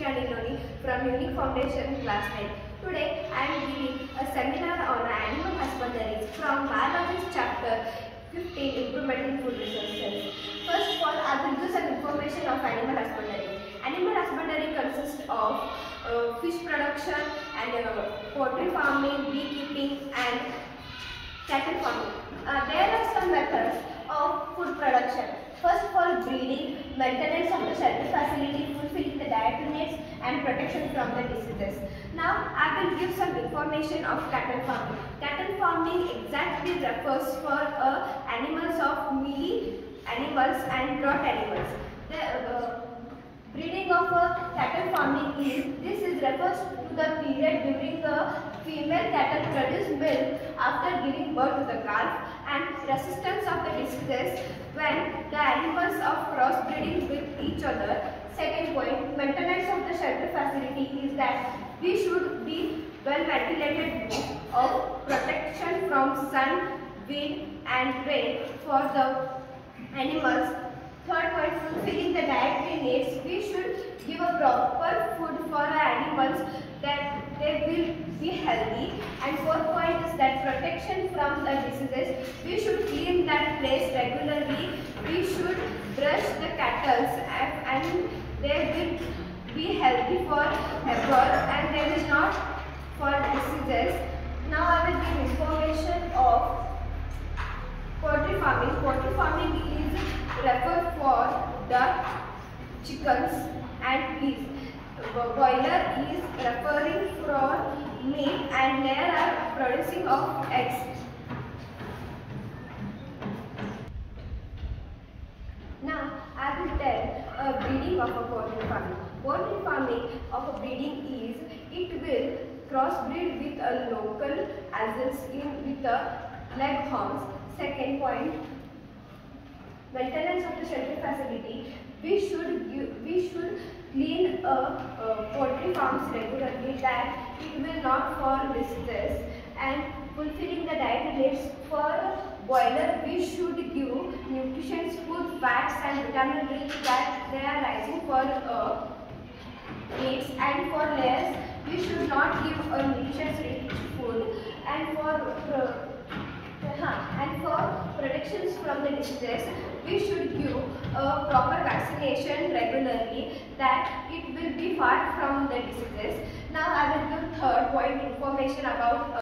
Shrushti Aniloni from Unique Foundation Class 9. Today I am giving a seminar on animal husbandry from Biology chapter 15 Improvement Food Resources. First of all, I will give some information of animal husbandry. Animal husbandry consists of uh, fish production and uh, poultry farming, beekeeping and cattle farming. Uh, there are some methods of food production. First of all, breeding, maintenance of the shelter facility, fulfilling the dietary needs and protection from the diseases. Now, I will give some information of cattle farming. Cattle farming exactly refers for uh, animals of mealy animals and draught animals. The uh, breeding of uh, cattle farming is, this is refers to the period during the female cattle produce milk after giving birth to the calf and resistance of the diseases when the animals of crossbreeding with each other. Second point, maintenance of the shelter facility is that we should be well ventilated of protection from sun, wind and rain for the animals. Third point, fulfilling the dietary needs, we should give a proper food for our animals that they will be healthy. And fourth point is that protection from the diseases, we should clean that place regularly. We should brush the cattle and, they will be healthy forever and they will not for diseases. Now I will give information of poultry farming. Poultry farming is referred for duck, chickens and bees. Broiler is referring for meat and layer are producing of eggs. Now I will tell a breeding of a poultry farming. Poultry farming of a breeding is it will crossbreed with a local as in with a leghorns. Second point, maintenance of the shelter facility. We should give, we should clean a, uh, poultry farms regularly that it will not fall diseases and fulfilling the diet needs for broiler we should give nutrition food fats and vitamin rich that they are rising for uh, and for layers we should not give a nutrition rich food and for uh, and for protections from the diseases, we should give a proper vaccination regularly that it far from the diseases. Now I will give third point information about uh,